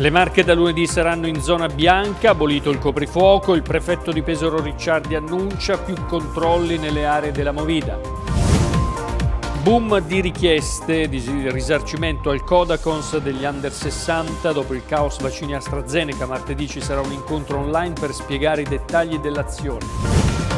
Le Marche da lunedì saranno in zona bianca, abolito il coprifuoco, il prefetto di Pesaro Ricciardi annuncia più controlli nelle aree della Movida. Boom di richieste di risarcimento al Codacons degli under 60 dopo il caos vaccini AstraZeneca. Martedì ci sarà un incontro online per spiegare i dettagli dell'azione.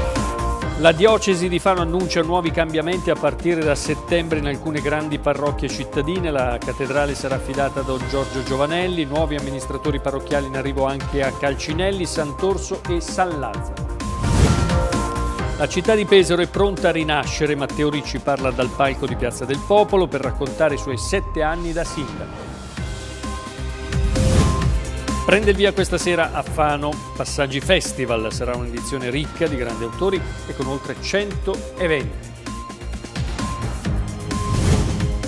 La diocesi di Fano annuncia nuovi cambiamenti a partire da settembre in alcune grandi parrocchie cittadine. La cattedrale sarà affidata a Don Giorgio Giovanelli, nuovi amministratori parrocchiali in arrivo anche a Calcinelli, Sant'Orso e San Lazzaro. La città di Pesaro è pronta a rinascere. Matteo Ricci parla dal palco di Piazza del Popolo per raccontare i suoi sette anni da sindaco. Prende il via questa sera a Fano Passaggi Festival, sarà un'edizione ricca di grandi autori e con oltre 100 eventi.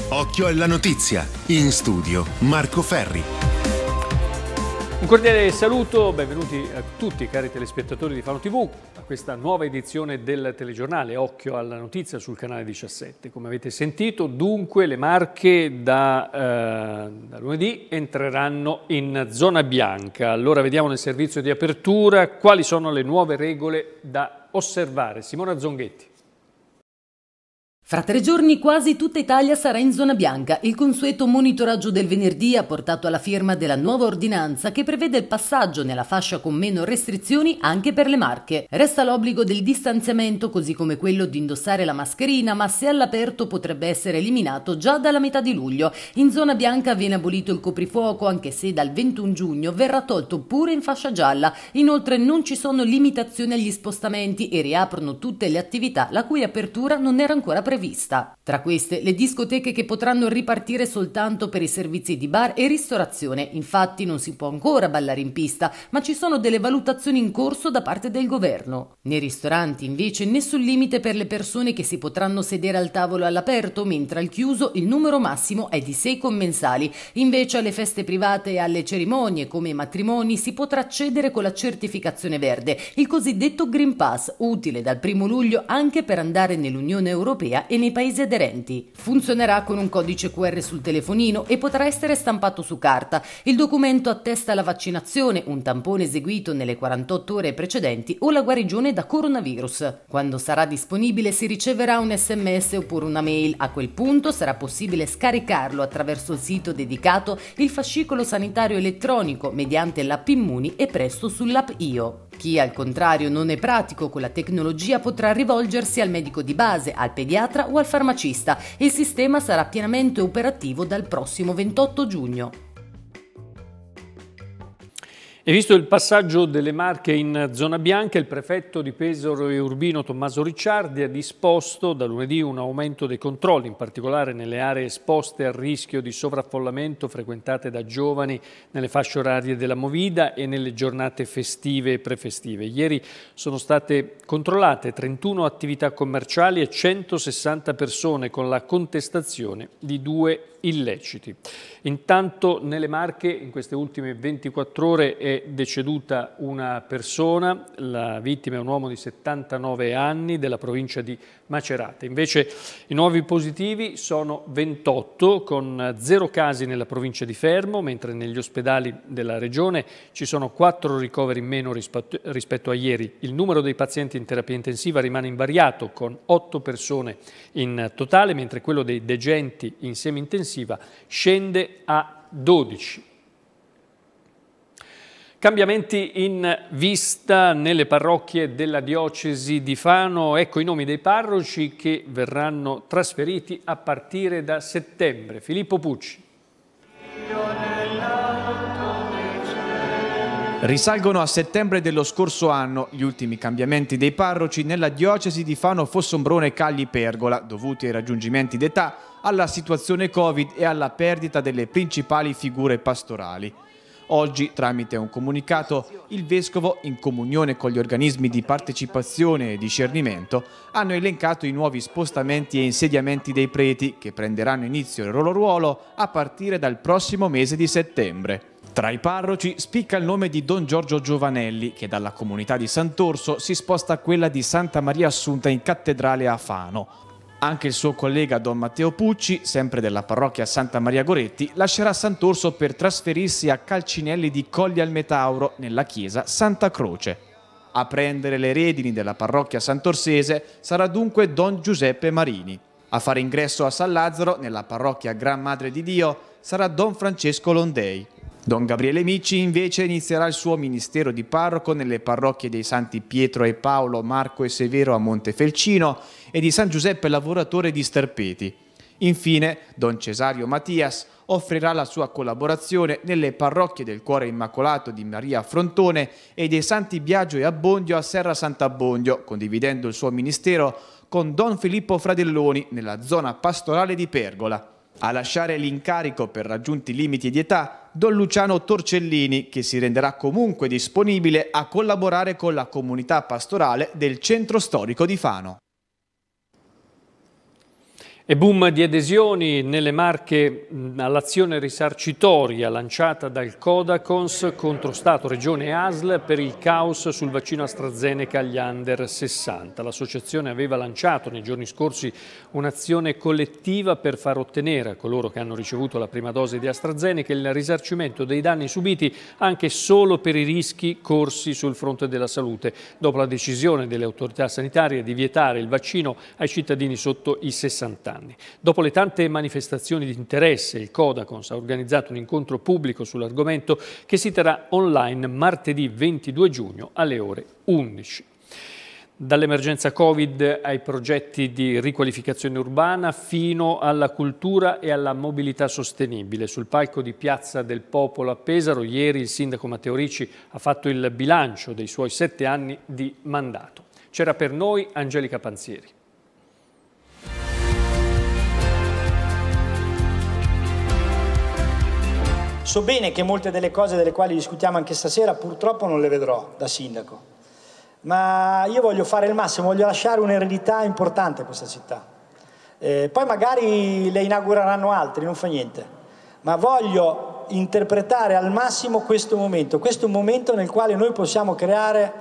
Occhio alla notizia, in studio Marco Ferri. Un cordiale saluto, benvenuti a tutti cari telespettatori di Fano TV questa nuova edizione del telegiornale Occhio alla notizia sul canale 17. Come avete sentito, dunque le Marche da, eh, da lunedì entreranno in zona bianca. Allora vediamo nel servizio di apertura quali sono le nuove regole da osservare. Simona Zonghetti. Fra tre giorni quasi tutta Italia sarà in zona bianca. Il consueto monitoraggio del venerdì ha portato alla firma della nuova ordinanza che prevede il passaggio nella fascia con meno restrizioni anche per le marche. Resta l'obbligo del distanziamento così come quello di indossare la mascherina, ma se all'aperto potrebbe essere eliminato già dalla metà di luglio. In zona bianca viene abolito il coprifuoco anche se dal 21 giugno verrà tolto pure in fascia gialla. Inoltre non ci sono limitazioni agli spostamenti e riaprono tutte le attività la cui apertura non era ancora prevista prevista. Tra queste le discoteche che potranno ripartire soltanto per i servizi di bar e ristorazione. Infatti non si può ancora ballare in pista, ma ci sono delle valutazioni in corso da parte del governo. Nei ristoranti invece nessun limite per le persone che si potranno sedere al tavolo all'aperto, mentre al chiuso il numero massimo è di 6 commensali. Invece alle feste private e alle cerimonie come i matrimoni si potrà accedere con la certificazione verde, il cosiddetto Green Pass, utile dal 1 luglio anche per andare nell'Unione Europea e nei paesi aderenti. Funzionerà con un codice QR sul telefonino e potrà essere stampato su carta. Il documento attesta la vaccinazione, un tampone eseguito nelle 48 ore precedenti o la guarigione da coronavirus. Quando sarà disponibile si riceverà un sms oppure una mail. A quel punto sarà possibile scaricarlo attraverso il sito dedicato il fascicolo sanitario elettronico mediante l'app Immuni e presto sull'app Io. Chi al contrario non è pratico con la tecnologia potrà rivolgersi al medico di base, al pediatra o al farmacista. Il sistema sarà pienamente operativo dal prossimo 28 giugno. E visto il passaggio delle Marche in zona bianca, il prefetto di Pesaro e Urbino Tommaso Ricciardi ha disposto da lunedì un aumento dei controlli, in particolare nelle aree esposte al rischio di sovraffollamento frequentate da giovani nelle fasce orarie della Movida e nelle giornate festive e prefestive. Ieri sono state controllate 31 attività commerciali e 160 persone con la contestazione di due illeciti. Intanto nelle Marche in queste ultime 24 ore è deceduta una persona, la vittima è un uomo di 79 anni della provincia di Macerata. Invece i nuovi positivi sono 28 con zero casi nella provincia di Fermo, mentre negli ospedali della regione ci sono 4 ricoveri in meno rispetto, rispetto a ieri. Il numero dei pazienti in terapia intensiva rimane invariato con 8 persone in totale, mentre quello dei degenti in semi-intensiva scende a 12. Cambiamenti in vista nelle parrocchie della diocesi di Fano. Ecco i nomi dei parroci che verranno trasferiti a partire da settembre. Filippo Pucci. Risalgono a settembre dello scorso anno gli ultimi cambiamenti dei parroci nella diocesi di Fano Fossombrone Cagli Pergola, dovuti ai raggiungimenti d'età, alla situazione Covid e alla perdita delle principali figure pastorali. Oggi, tramite un comunicato, il Vescovo, in comunione con gli organismi di partecipazione e discernimento, hanno elencato i nuovi spostamenti e insediamenti dei preti che prenderanno inizio il loro ruolo a partire dal prossimo mese di settembre. Tra i parroci spicca il nome di Don Giorgio Giovanelli, che dalla comunità di Sant'Orso si sposta a quella di Santa Maria Assunta in cattedrale a Fano. Anche il suo collega Don Matteo Pucci, sempre della parrocchia Santa Maria Goretti, lascerà Sant'Orso per trasferirsi a Calcinelli di Colli al Metauro, nella chiesa Santa Croce. A prendere le redini della parrocchia Sant'Orsese sarà dunque Don Giuseppe Marini. A fare ingresso a San Lazzaro, nella parrocchia Gran Madre di Dio, sarà Don Francesco Londei. Don Gabriele Micci invece inizierà il suo ministero di parroco nelle parrocchie dei Santi Pietro e Paolo, Marco e Severo a Montefelcino e di San Giuseppe Lavoratore di Sterpeti. Infine, Don Cesario Mattias offrirà la sua collaborazione nelle parrocchie del Cuore Immacolato di Maria Frontone e dei Santi Biagio e Abbondio a Serra Sant'Abbondio, condividendo il suo ministero con Don Filippo Fradelloni nella zona pastorale di Pergola. A lasciare l'incarico per raggiunti limiti di età, Don Luciano Torcellini, che si renderà comunque disponibile a collaborare con la comunità pastorale del centro storico di Fano. E boom di adesioni nelle Marche all'azione risarcitoria lanciata dal Codacons contro Stato, Regione e ASL per il caos sul vaccino AstraZeneca agli under 60. L'associazione aveva lanciato nei giorni scorsi un'azione collettiva per far ottenere a coloro che hanno ricevuto la prima dose di AstraZeneca il risarcimento dei danni subiti anche solo per i rischi corsi sul fronte della salute, dopo la decisione delle autorità sanitarie di vietare il vaccino ai cittadini sotto i 60 anni anni. Dopo le tante manifestazioni di interesse, il Codacons ha organizzato un incontro pubblico sull'argomento che si terrà online martedì 22 giugno alle ore 11. Dall'emergenza Covid ai progetti di riqualificazione urbana fino alla cultura e alla mobilità sostenibile. Sul palco di Piazza del Popolo a Pesaro, ieri il sindaco Matteo Ricci ha fatto il bilancio dei suoi sette anni di mandato. C'era per noi Angelica Panzieri. So bene che molte delle cose delle quali discutiamo anche stasera purtroppo non le vedrò da sindaco, ma io voglio fare il massimo, voglio lasciare un'eredità importante a questa città. Eh, poi magari le inaugureranno altri, non fa niente, ma voglio interpretare al massimo questo momento. Questo momento nel quale noi possiamo creare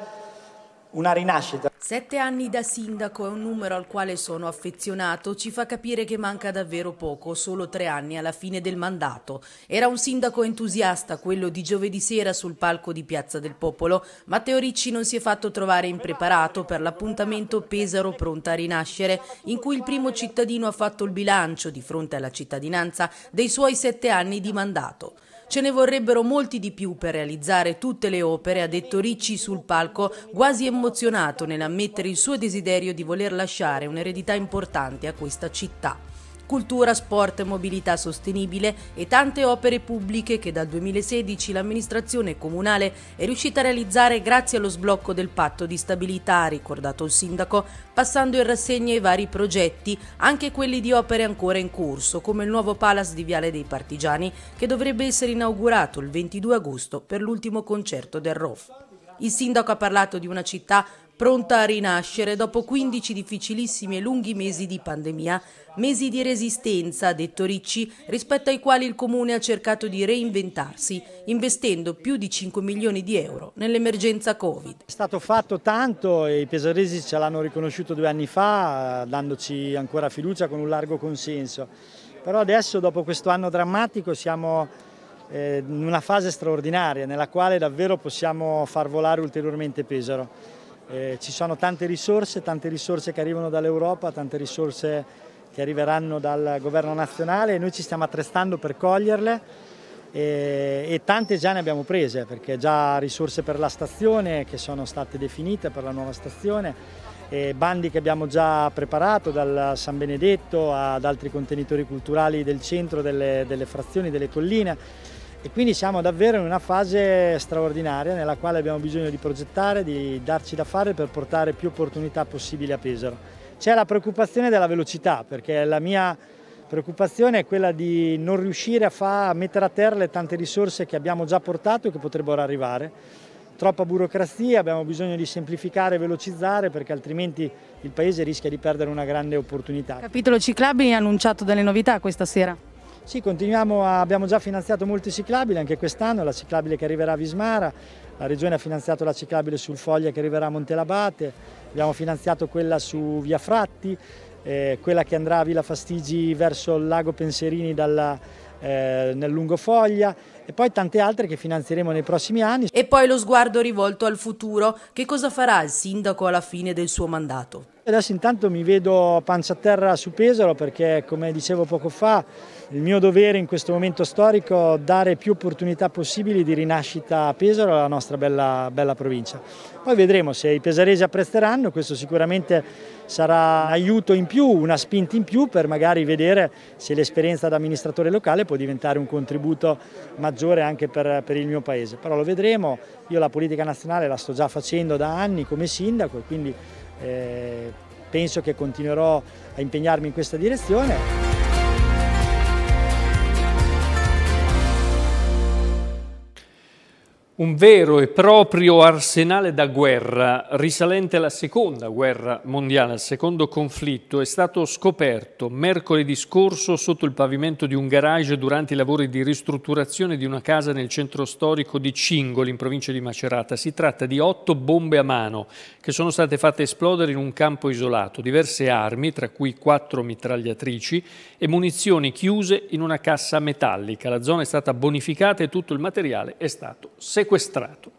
una rinascita. Sette anni da sindaco è un numero al quale sono affezionato, ci fa capire che manca davvero poco, solo tre anni alla fine del mandato. Era un sindaco entusiasta, quello di giovedì sera sul palco di Piazza del Popolo. Matteo Ricci non si è fatto trovare impreparato per l'appuntamento Pesaro pronta a rinascere, in cui il primo cittadino ha fatto il bilancio di fronte alla cittadinanza dei suoi sette anni di mandato. Ce ne vorrebbero molti di più per realizzare tutte le opere, ha detto Ricci sul palco, quasi emozionato nell'ammettere il suo desiderio di voler lasciare un'eredità importante a questa città cultura, sport, mobilità sostenibile e tante opere pubbliche che dal 2016 l'amministrazione comunale è riuscita a realizzare grazie allo sblocco del patto di stabilità, ha ricordato il sindaco, passando in rassegna i vari progetti, anche quelli di opere ancora in corso, come il nuovo Palace di Viale dei Partigiani, che dovrebbe essere inaugurato il 22 agosto per l'ultimo concerto del ROF. Il sindaco ha parlato di una città pronta a rinascere dopo 15 difficilissimi e lunghi mesi di pandemia, mesi di resistenza, ha detto Ricci, rispetto ai quali il Comune ha cercato di reinventarsi, investendo più di 5 milioni di euro nell'emergenza Covid. È stato fatto tanto e i pesaresi ce l'hanno riconosciuto due anni fa, dandoci ancora fiducia con un largo consenso. Però adesso, dopo questo anno drammatico, siamo eh, in una fase straordinaria nella quale davvero possiamo far volare ulteriormente Pesaro. Eh, ci sono tante risorse, tante risorse che arrivano dall'Europa, tante risorse che arriveranno dal governo nazionale. E noi ci stiamo attrezzando per coglierle e, e, tante già ne abbiamo prese perché già risorse per la stazione che sono state definite per la nuova stazione, bandi che abbiamo già preparato dal San Benedetto ad altri contenitori culturali del centro, delle, delle frazioni, delle colline e quindi siamo davvero in una fase straordinaria nella quale abbiamo bisogno di progettare, di darci da fare per portare più opportunità possibili a Pesaro. C'è la preoccupazione della velocità perché la mia preoccupazione è quella di non riuscire a, far, a mettere a terra le tante risorse che abbiamo già portato e che potrebbero arrivare. Troppa burocrazia, abbiamo bisogno di semplificare e velocizzare perché altrimenti il Paese rischia di perdere una grande opportunità. Capitolo Ciclabili ha annunciato delle novità questa sera. Sì, continuiamo, abbiamo già finanziato molti ciclabili anche quest'anno, la ciclabile che arriverà a Vismara, la Regione ha finanziato la ciclabile sul Foglia che arriverà a Montelabate, abbiamo finanziato quella su Via Fratti, eh, quella che andrà a Villa Fastigi verso il lago Penserini dalla, eh, nel Lungofoglia e poi tante altre che finanzieremo nei prossimi anni. E poi lo sguardo rivolto al futuro, che cosa farà il sindaco alla fine del suo mandato? Adesso intanto mi vedo pancia a terra su Pesaro perché come dicevo poco fa il mio dovere in questo momento storico è dare più opportunità possibili di rinascita a Pesaro alla nostra bella, bella provincia. Poi vedremo se i pesaresi apprezzeranno, questo sicuramente sarà un aiuto in più, una spinta in più per magari vedere se l'esperienza da amministratore locale può diventare un contributo maggiore anche per, per il mio paese. Però lo vedremo, io la politica nazionale la sto già facendo da anni come sindaco e quindi eh, penso che continuerò a impegnarmi in questa direzione. Un vero e proprio arsenale da guerra, risalente alla seconda guerra mondiale, al secondo conflitto, è stato scoperto mercoledì scorso sotto il pavimento di un garage durante i lavori di ristrutturazione di una casa nel centro storico di Cingoli, in provincia di Macerata. Si tratta di otto bombe a mano che sono state fatte esplodere in un campo isolato, diverse armi, tra cui quattro mitragliatrici, e munizioni chiuse in una cassa metallica. La zona è stata bonificata e tutto il materiale è stato sequestrato.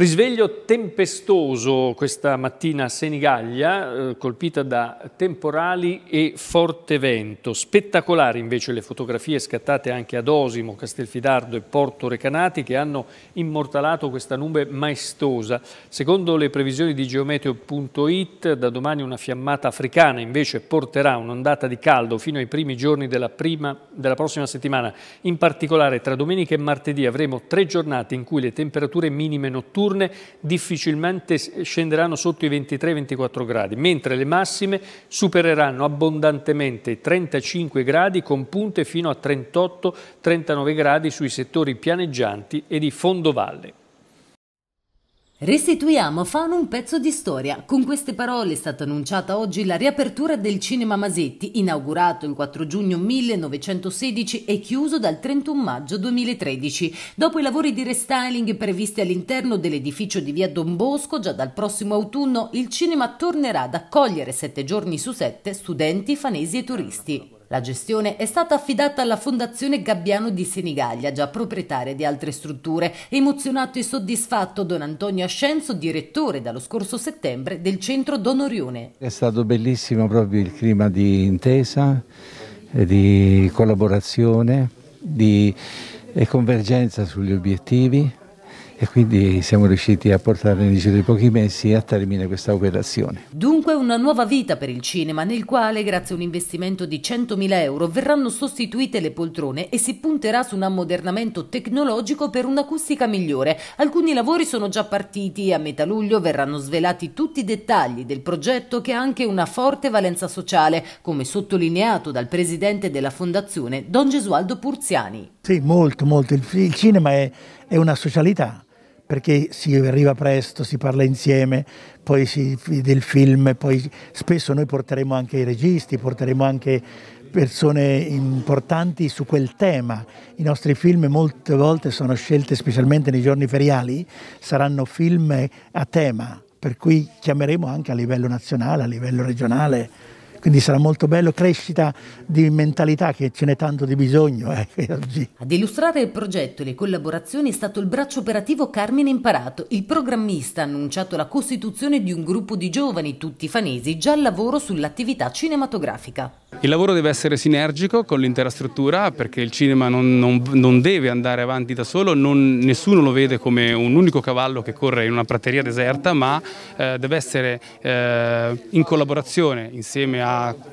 Risveglio tempestoso questa mattina a Senigallia, eh, colpita da temporali e forte vento. Spettacolari invece le fotografie scattate anche ad Osimo, Castelfidardo e Porto Recanati che hanno immortalato questa nube maestosa. Secondo le previsioni di geometeo.it, da domani una fiammata africana invece porterà un'ondata di caldo fino ai primi giorni della, prima, della prossima settimana. In particolare tra domenica e martedì avremo tre giornate in cui le temperature minime notturne notturne difficilmente scenderanno sotto i 23-24 gradi, mentre le massime supereranno abbondantemente i 35 gradi con punte fino a 38-39 gradi sui settori pianeggianti e di fondovalle. Restituiamo a Fano un pezzo di storia. Con queste parole è stata annunciata oggi la riapertura del Cinema Masetti, inaugurato il 4 giugno 1916 e chiuso dal 31 maggio 2013. Dopo i lavori di restyling previsti all'interno dell'edificio di via Don Bosco, già dal prossimo autunno il cinema tornerà ad accogliere sette giorni su sette studenti, fanesi e turisti. La gestione è stata affidata alla Fondazione Gabbiano di Senigallia, già proprietaria di altre strutture. Emozionato e soddisfatto Don Antonio Ascenso, direttore dallo scorso settembre del centro Donorione. È stato bellissimo proprio il clima di intesa, di collaborazione, di convergenza sugli obiettivi e quindi siamo riusciti a portare nel giro di pochi mesi a termine questa operazione. Dunque una nuova vita per il cinema nel quale grazie a un investimento di 100.000 euro verranno sostituite le poltrone e si punterà su un ammodernamento tecnologico per un'acustica migliore. Alcuni lavori sono già partiti e a metà luglio verranno svelati tutti i dettagli del progetto che ha anche una forte valenza sociale, come sottolineato dal presidente della fondazione Don Gesualdo Purziani. Sì, molto, molto. Il, il cinema è, è una socialità perché si arriva presto, si parla insieme, poi si vede il film, poi spesso noi porteremo anche i registi, porteremo anche persone importanti su quel tema. I nostri film molte volte sono scelte, specialmente nei giorni feriali, saranno film a tema, per cui chiameremo anche a livello nazionale, a livello regionale quindi sarà molto bello, crescita di mentalità che ce n'è tanto di bisogno eh, oggi. Ad illustrare il progetto e le collaborazioni è stato il braccio operativo Carmine Imparato. Il programmista ha annunciato la costituzione di un gruppo di giovani, tutti fanesi, già al lavoro sull'attività cinematografica. Il lavoro deve essere sinergico con l'intera struttura perché il cinema non, non, non deve andare avanti da solo, non, nessuno lo vede come un unico cavallo che corre in una prateria deserta, ma eh, deve essere eh, in collaborazione insieme a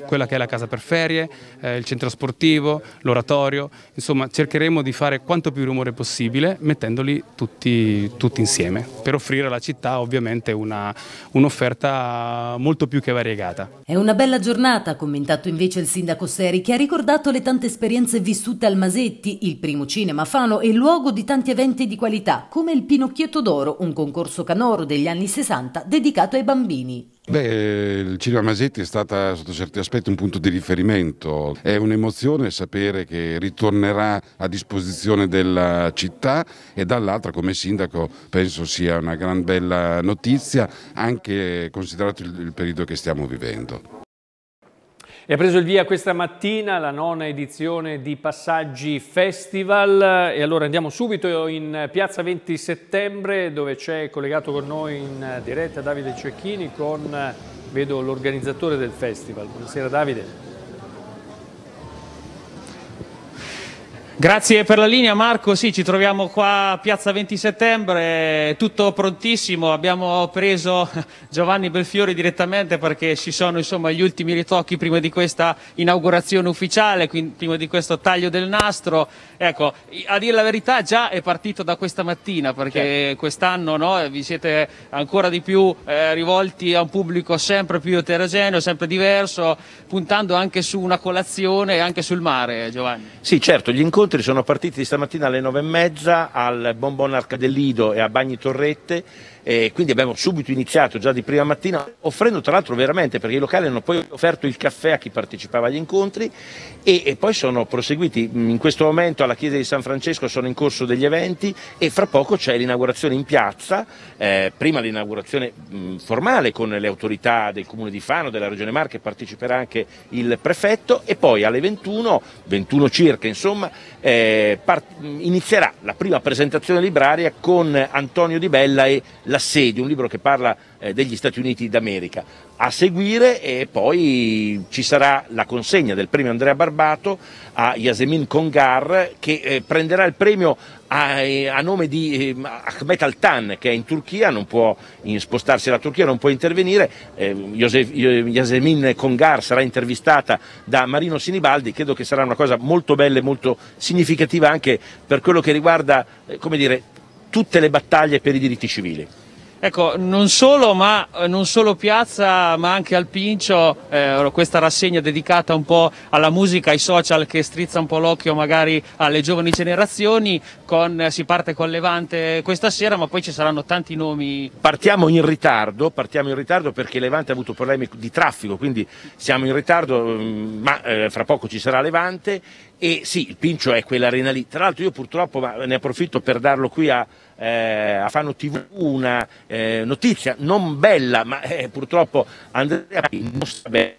quella che è la casa per ferie, eh, il centro sportivo, l'oratorio, insomma cercheremo di fare quanto più rumore possibile mettendoli tutti, tutti insieme per offrire alla città ovviamente un'offerta un molto più che variegata. È una bella giornata, ha commentato invece il sindaco Seri che ha ricordato le tante esperienze vissute al Masetti, il primo cinema Fano e luogo di tanti eventi di qualità, come il Pinocchietto d'Oro, un concorso canoro degli anni 60 dedicato ai bambini. Beh, il Cinema Masetti è stata sotto certi aspetti un punto di riferimento. È un'emozione sapere che ritornerà a disposizione della città e dall'altra come sindaco penso sia una gran bella notizia anche considerato il periodo che stiamo vivendo. E ha preso il via questa mattina la nona edizione di Passaggi Festival e allora andiamo subito in piazza 20 settembre dove c'è collegato con noi in diretta Davide Cecchini con, vedo, l'organizzatore del festival. Buonasera Davide. Grazie per la linea Marco, sì ci troviamo qua a Piazza 20 Settembre, tutto prontissimo, abbiamo preso Giovanni Belfiori direttamente perché ci sono insomma, gli ultimi ritocchi prima di questa inaugurazione ufficiale, quindi, prima di questo taglio del nastro, ecco a dire la verità già è partito da questa mattina perché quest'anno no, vi siete ancora di più eh, rivolti a un pubblico sempre più eterogeneo, sempre diverso, puntando anche su una colazione e anche sul mare Giovanni. Sì certo, gli incontri incontri sono partiti stamattina alle nove e mezza al Bonbon Arcadelido e a Bagni Torrette e quindi abbiamo subito iniziato già di prima mattina offrendo tra l'altro veramente perché i locali hanno poi offerto il caffè a chi partecipava agli incontri e, e, poi sono proseguiti. In questo momento alla chiesa di San Francesco sono in corso degli eventi e fra poco c'è l'inaugurazione in piazza eh, prima l'inaugurazione formale con le autorità del comune di Fano, della regione Marche parteciperà anche il prefetto e poi alle 21, 21 circa insomma eh, inizierà la prima presentazione libraria con Antonio Di Bella e la L'assedio, un libro che parla eh, degli Stati Uniti d'America. A seguire e poi ci sarà la consegna del premio Andrea Barbato a Yasemin Kongar che eh, prenderà il premio a, eh, a nome di eh, Ahmet Altan che è in Turchia, non può in, spostarsi alla Turchia, non può intervenire. Eh, Yasemin Kongar sarà intervistata da Marino Sinibaldi, credo che sarà una cosa molto bella e molto significativa anche per quello che riguarda eh, dire, tutte le battaglie per i diritti civili. Ecco, non solo, ma, eh, non solo Piazza, ma anche al Pincio, eh, questa rassegna dedicata un po' alla musica, ai social che strizza un po' l'occhio magari alle giovani generazioni, con, eh, si parte con Levante questa sera, ma poi ci saranno tanti nomi. Partiamo in ritardo, partiamo in ritardo perché Levante ha avuto problemi di traffico, quindi siamo in ritardo, mm, ma eh, fra poco ci sarà Levante e sì, il Pincio è quell'arena lì. Tra l'altro io purtroppo ne approfitto per darlo qui a eh, a Fano TV una eh, notizia non bella, ma eh, purtroppo Andrea non sta bene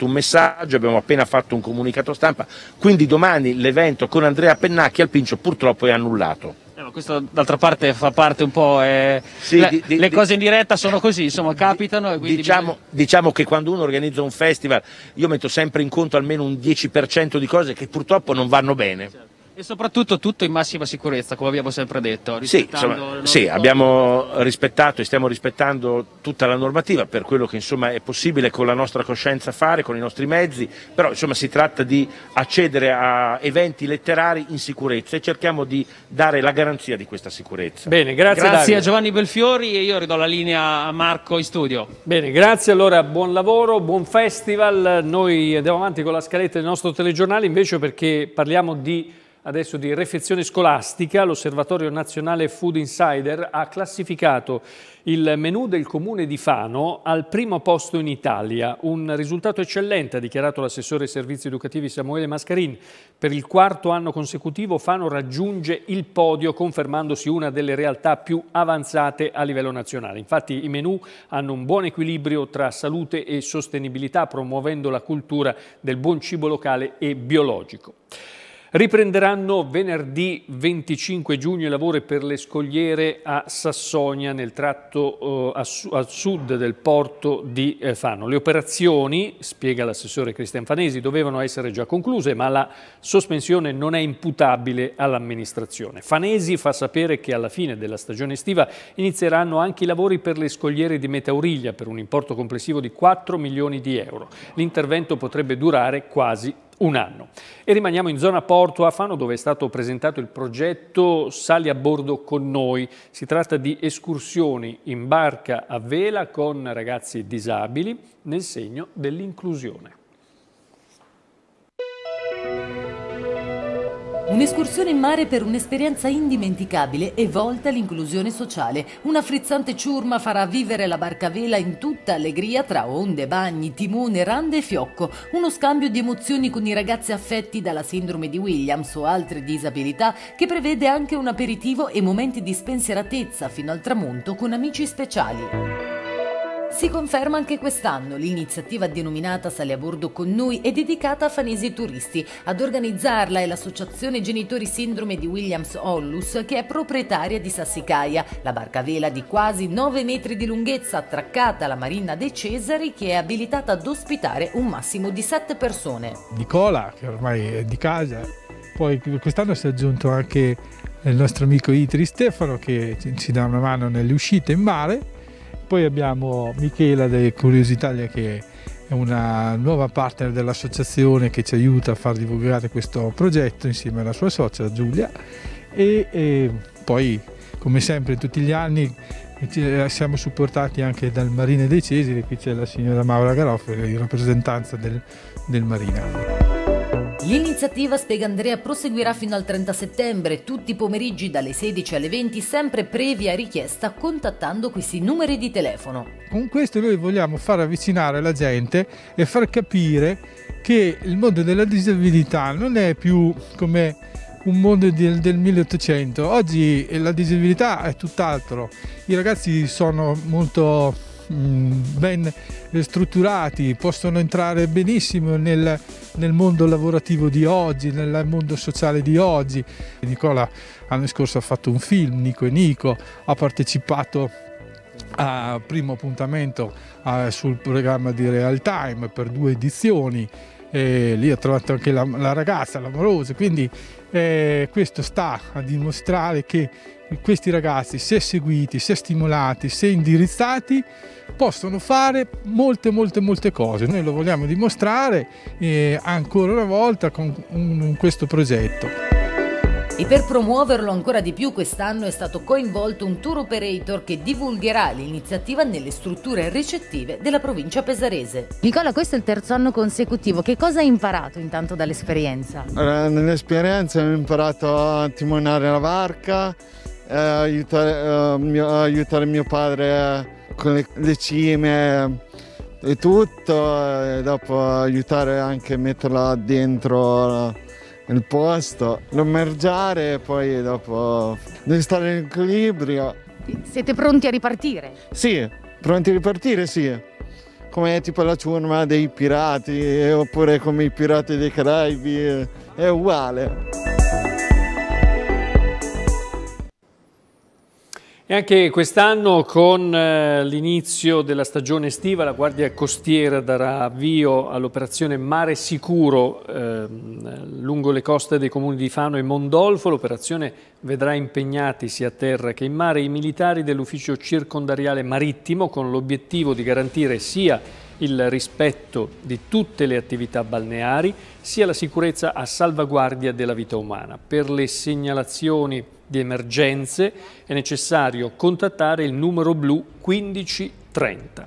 un messaggio, abbiamo appena fatto un comunicato stampa, quindi domani l'evento con Andrea Pennacchi al Pincio purtroppo è annullato. Eh, questo d'altra parte fa parte un po', eh, sì, le, di, le cose in diretta sono così, insomma capitano. Diciamo, bisogna... diciamo, che quando uno organizza un festival io metto sempre in conto almeno un 10% di cose che purtroppo non vanno bene. Certo. E soprattutto tutto in massima sicurezza, come abbiamo sempre detto. Sì, insomma, sì abbiamo rispettato e stiamo rispettando tutta la normativa per quello che insomma, è possibile con la nostra coscienza fare, con i nostri mezzi, però insomma, si tratta di accedere a eventi letterari in sicurezza e cerchiamo di dare la garanzia di questa sicurezza. Bene, grazie. Grazie a Giovanni Belfiori e io ridò la linea a Marco in studio. Bene, grazie allora, buon lavoro, buon festival. Noi andiamo avanti con la scaletta del nostro telegiornale invece perché parliamo di adesso di refezione scolastica, l'Osservatorio Nazionale Food Insider ha classificato il menù del comune di Fano al primo posto in Italia, un risultato eccellente, ha dichiarato l'assessore ai servizi educativi Samuele Mascarin. Per il quarto anno consecutivo Fano raggiunge il podio confermandosi una delle realtà più avanzate a livello nazionale. Infatti i menù hanno un buon equilibrio tra salute e sostenibilità, promuovendo la cultura del buon cibo locale e biologico. Riprenderanno venerdì 25 giugno i lavori per le scogliere a Sassonia nel tratto eh, a, su a, sud del porto di eh, Fano. Le operazioni, spiega l'assessore Cristian Fanesi, dovevano essere già concluse ma la sospensione non è imputabile all'amministrazione. Fanesi fa sapere che alla fine della stagione estiva inizieranno anche i lavori per le scogliere di Metauriglia per un importo complessivo di 4 milioni di euro. L'intervento potrebbe durare quasi un anno. E rimaniamo in zona Porto a Fano dove è stato presentato il progetto Sali a bordo con noi. Si tratta di escursioni in barca a vela con ragazzi disabili nel segno dell'inclusione. Un'escursione in mare per un'esperienza indimenticabile e volta all'inclusione sociale. Una frizzante ciurma farà vivere la barca vela in tutta allegria tra onde, bagni, timone, rande e fiocco. Uno scambio di emozioni con i ragazzi affetti dalla sindrome di Williams o altre disabilità che prevede anche un aperitivo e momenti di spensieratezza fino al tramonto con amici speciali. Si conferma anche quest'anno l'iniziativa denominata Sali a bordo con noi è dedicata a fanesi turisti. Ad organizzarla è l'associazione Genitori Sindrome di Williams Ollus che è proprietaria di Sassicaia, la barca vela di quasi 9 metri di lunghezza attraccata alla Marina dei Cesari che è abilitata ad ospitare un massimo di 7 persone. Nicola, che ormai è di casa, poi quest'anno si è aggiunto anche il nostro amico Itri Stefano che ci dà una mano nelle uscite in mare poi abbiamo Michela dei Curiositalia che è una nuova partner dell'associazione che ci aiuta a far divulgare questo progetto insieme alla sua socia Giulia e, e poi come sempre tutti gli anni siamo supportati anche dal Marine dei Cesari, qui c'è la signora Maura Garoffi in rappresentanza del, del Marina. L'iniziativa, spiega Andrea, proseguirà fino al 30 settembre, tutti i pomeriggi dalle 16 alle 20, sempre previa richiesta, contattando questi numeri di telefono. Con questo noi vogliamo far avvicinare la gente e far capire che il mondo della disabilità non è più come un mondo del, del 1800. Oggi la disabilità è tutt'altro. I ragazzi sono molto Mm, ben strutturati, possono entrare benissimo nel, nel, mondo lavorativo di oggi, nel mondo sociale di oggi. Nicola l'anno scorso ha fatto un film, Nico e Nico, ha partecipato al primo appuntamento uh, sul programma di Real Time per due edizioni. E lì ha trovato anche la, la ragazza, l'amorosa, quindi eh, questo sta a dimostrare che questi ragazzi, se seguiti, se stimolati, se indirizzati, possono fare molte, molte, molte cose. Noi lo vogliamo dimostrare eh, ancora una volta con, con questo progetto. E per promuoverlo ancora di più quest'anno è stato coinvolto un tour operator che divulgherà l'iniziativa nelle strutture ricettive della provincia pesarese. Nicola, questo è il terzo anno consecutivo, che cosa hai imparato intanto dall'esperienza? Nell'esperienza ho imparato a timonare la barca, eh, aiutare, eh, mio, aiutare, mio, padre con le, le cime e tutto, e dopo aiutare anche a metterla dentro il posto, lo mergiare e poi dopo devi stare in equilibrio. Siete pronti a ripartire? Sì, pronti a ripartire, sì. Come tipo la ciurma dei pirati oppure come i pirati dei Caraibi, è uguale. E anche quest'anno con eh, l'inizio della stagione estiva la Guardia Costiera darà avvio all'operazione Mare Sicuro eh, lungo le coste dei comuni di Fano e Mondolfo. L'operazione vedrà impegnati sia a terra che in mare i militari dell'ufficio circondariale marittimo con l'obiettivo di garantire sia il rispetto di tutte le attività balneari sia la sicurezza a salvaguardia della vita umana. Per le segnalazioni di emergenze è necessario contattare il numero blu 1530.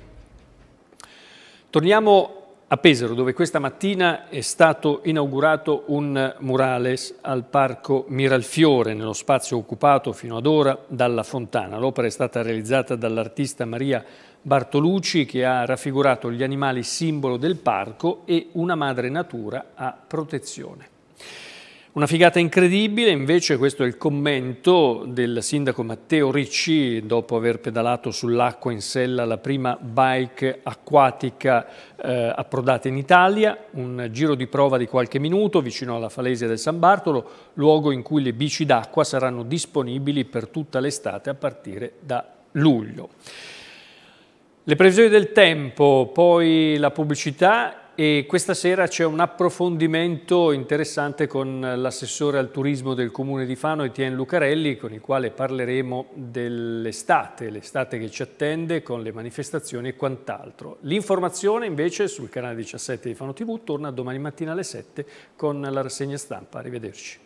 Torniamo a Pesaro, dove questa mattina è stato inaugurato un murales al Parco Miralfiore, nello spazio occupato fino ad ora dalla fontana. L'opera è stata realizzata dall'artista Maria Bartolucci, che ha raffigurato gli animali simbolo del parco e una madre natura a protezione. Una figata incredibile, invece questo è il commento del sindaco Matteo Ricci dopo aver pedalato sull'acqua in sella la prima bike acquatica eh, approdata in Italia, un giro di prova di qualche minuto vicino alla falesia del San Bartolo, luogo in cui le bici d'acqua saranno disponibili per tutta l'estate a partire da luglio. Le previsioni del tempo, poi la pubblicità e questa sera c'è un approfondimento interessante con l'assessore al turismo del comune di Fano, Etienne Lucarelli, con il quale parleremo dell'estate, l'estate che ci attende con le manifestazioni e quant'altro. L'informazione invece sul canale 17 di Fano TV torna domani mattina alle 7 con la rassegna stampa. Arrivederci.